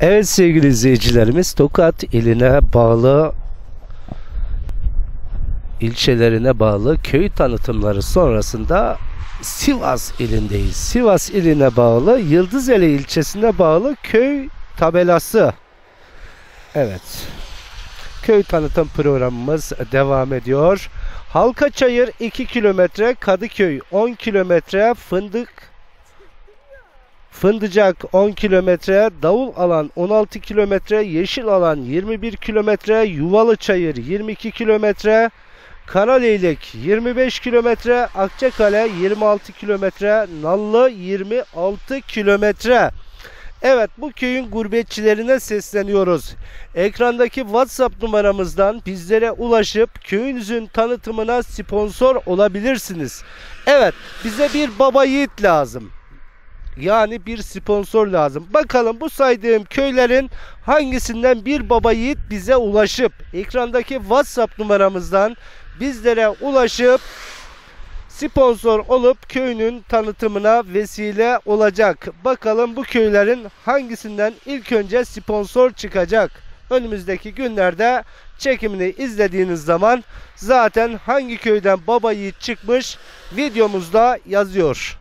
Evet sevgili izleyicilerimiz Tokat iline bağlı ilçelerine bağlı köy tanıtımları sonrasında Sivas ilindeyiz. Sivas iline bağlı Yıldızeli ilçesine bağlı köy tabelası. Evet. Köy tanıtım programımız devam ediyor. Halkaçayır 2 kilometre, Kadıköy 10 kilometre, Fındık Fındıcak 10 kilometre, Davul Alan 16 kilometre, Yeşil Alan 21 kilometre, Yuvalı Çayır 22 kilometre, Karaleylek 25 kilometre, Akçakale 26 kilometre, Nallı 26 kilometre. Evet bu köyün gurbetçilerine sesleniyoruz. Ekrandaki WhatsApp numaramızdan bizlere ulaşıp köyünüzün tanıtımına sponsor olabilirsiniz. Evet bize bir baba yiğit lazım. Yani bir sponsor lazım. Bakalım bu saydığım köylerin hangisinden bir baba yiğit bize ulaşıp ekrandaki WhatsApp numaramızdan bizlere ulaşıp sponsor olup köyünün tanıtımına vesile olacak. Bakalım bu köylerin hangisinden ilk önce sponsor çıkacak. Önümüzdeki günlerde çekimini izlediğiniz zaman zaten hangi köyden baba yiğit çıkmış videomuzda yazıyor.